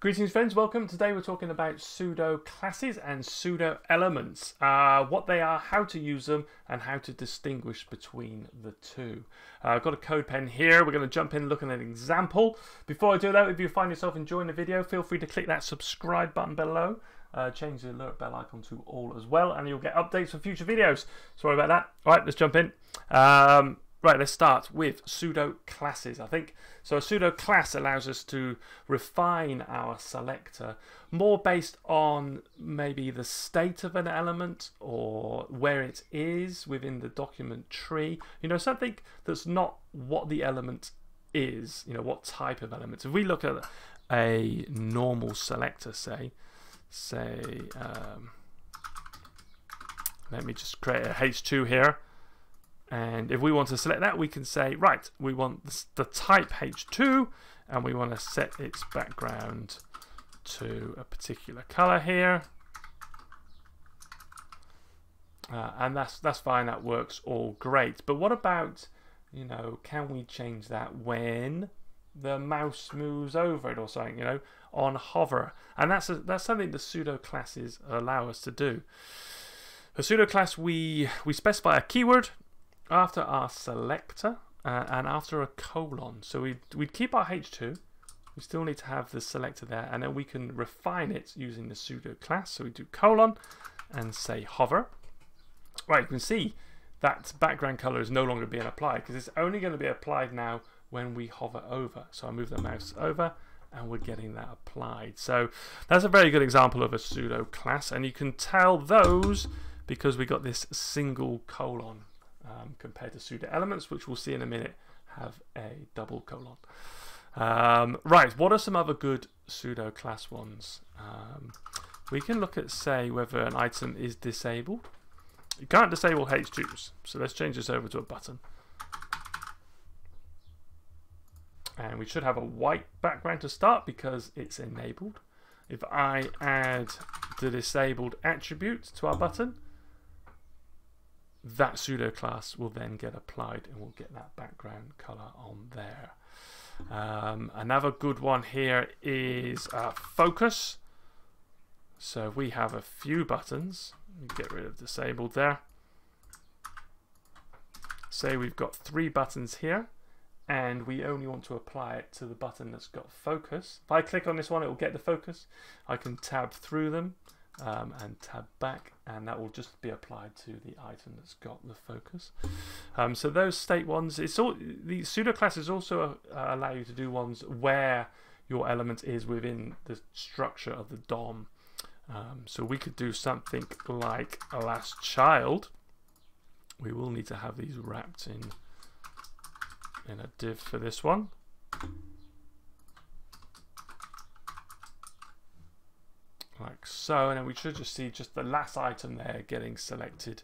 Greetings friends, welcome. Today we're talking about pseudo classes and pseudo elements, uh, what they are, how to use them, and how to distinguish between the two. Uh, I've got a CodePen here, we're going to jump in and look at an example. Before I do that, if you find yourself enjoying the video, feel free to click that subscribe button below. Uh, change the alert bell icon to all as well, and you'll get updates for future videos. Sorry about that. All right, let's jump in. Um, Right, let's start with pseudo classes. I think so. A pseudo class allows us to refine our selector more based on maybe the state of an element or where it is within the document tree. You know, something that's not what the element is. You know, what type of element. If we look at a normal selector, say, say, um, let me just create a H2 here. And if we want to select that, we can say, right, we want the type H2 and we want to set its background to a particular color here. Uh, and that's that's fine, that works all great. But what about, you know, can we change that when the mouse moves over it or something, you know, on hover? And that's a, that's something the pseudo classes allow us to do. A pseudo class, we we specify a keyword after our selector uh, and after a colon. So we'd, we'd keep our H2. We still need to have the selector there and then we can refine it using the pseudo class. So we do colon and say hover. Right, you can see that background color is no longer being applied because it's only going to be applied now when we hover over. So I move the mouse over and we're getting that applied. So that's a very good example of a pseudo class and you can tell those because we got this single colon um, compared to pseudo elements, which we'll see in a minute have a double colon. Um, right, what are some other good pseudo class ones? Um, we can look at, say, whether an item is disabled. You can't disable H2s, so let's change this over to a button. And we should have a white background to start because it's enabled. If I add the disabled attribute to our button, that pseudo class will then get applied and we'll get that background color on there. Um, another good one here is uh, focus. So we have a few buttons. Get rid of disabled there. Say we've got three buttons here and we only want to apply it to the button that's got focus. If I click on this one, it will get the focus. I can tab through them um, and tab back and that will just be applied to the item that's got the focus. Um, so those state ones, it's all the pseudo classes also uh, allow you to do ones where your element is within the structure of the DOM. Um, so we could do something like a last child. We will need to have these wrapped in in a div for this one. Like so and then we should just see just the last item there getting selected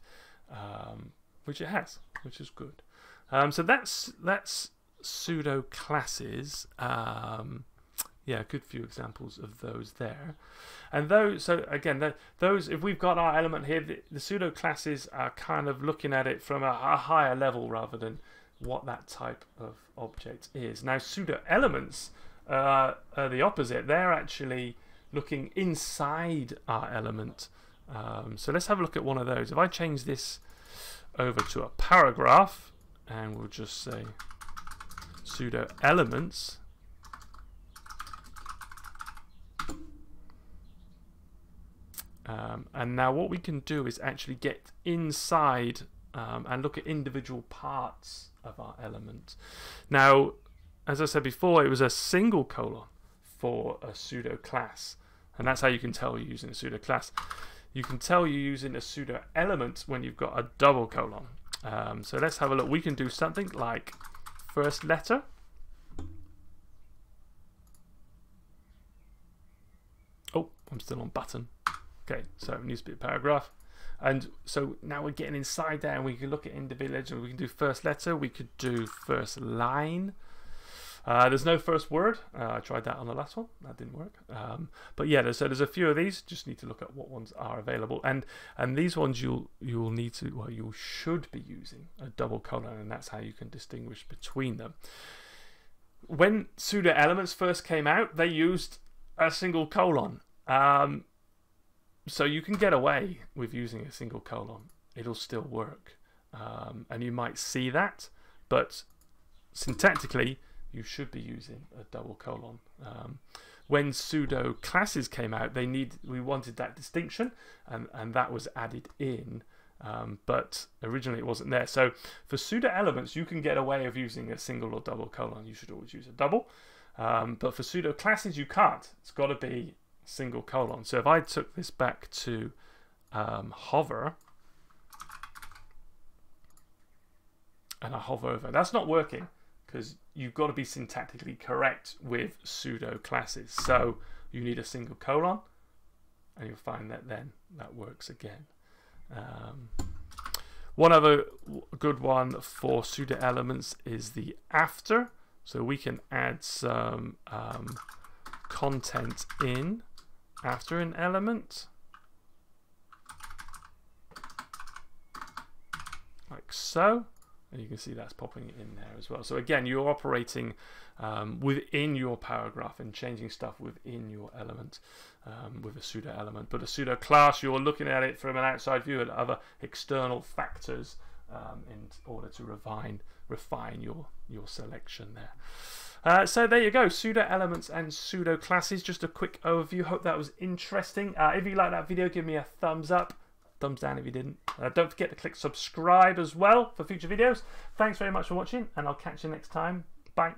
um, which it has which is good. Um, so that's that's pseudo classes um, yeah good few examples of those there. And those so again those if we've got our element here the, the pseudo classes are kind of looking at it from a, a higher level rather than what that type of object is. Now pseudo elements uh, are the opposite. They're actually looking inside our element. Um, so let's have a look at one of those. If I change this over to a paragraph, and we'll just say pseudo elements, um, and now what we can do is actually get inside um, and look at individual parts of our element. Now, as I said before, it was a single colon for a pseudo class. And that's how you can tell you're using a pseudo class. You can tell you're using a pseudo element when you've got a double colon. Um, so let's have a look. We can do something like first letter. Oh, I'm still on button. Okay, so it needs to be a paragraph. And so now we're getting inside there and we can look at individual. We can do first letter. We could do first line. Uh, there's no first word. Uh, I tried that on the last one. That didn't work. Um, but yeah, there's, so there's a few of these. Just need to look at what ones are available. And and these ones you'll you'll need to well you should be using a double colon, and that's how you can distinguish between them. When pseudo elements first came out, they used a single colon. Um, so you can get away with using a single colon. It'll still work. Um, and you might see that, but syntactically, you should be using a double colon. Um, when pseudo classes came out, they need we wanted that distinction, and and that was added in. Um, but originally it wasn't there. So for pseudo elements, you can get away of using a single or double colon. You should always use a double. Um, but for pseudo classes, you can't. It's got to be single colon. So if I took this back to um, hover, and I hover over, that's not working because you've got to be syntactically correct with pseudo classes. So you need a single colon, and you'll find that then that works again. Um, one other good one for pseudo elements is the after. So we can add some um, content in after an element. Like so and you can see that's popping in there as well. So again, you're operating um, within your paragraph and changing stuff within your element um, with a pseudo element. But a pseudo class, you're looking at it from an outside view at other external factors um, in order to refine refine your your selection there. Uh, so there you go, pseudo elements and pseudo classes. Just a quick overview. Hope that was interesting. Uh, if you like that video, give me a thumbs up thumbs down if you didn't. Uh, don't forget to click subscribe as well for future videos. Thanks very much for watching, and I'll catch you next time. Bye.